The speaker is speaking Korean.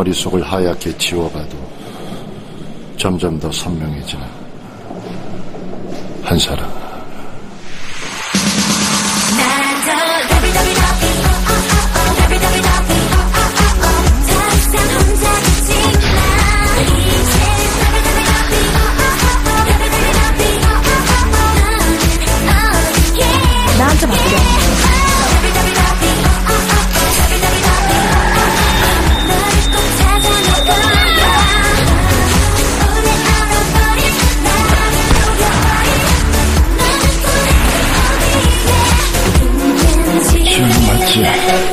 머릿속을 하얗게 지워봐도 점점 더 선명해지는 한 사람. 지금 맞지?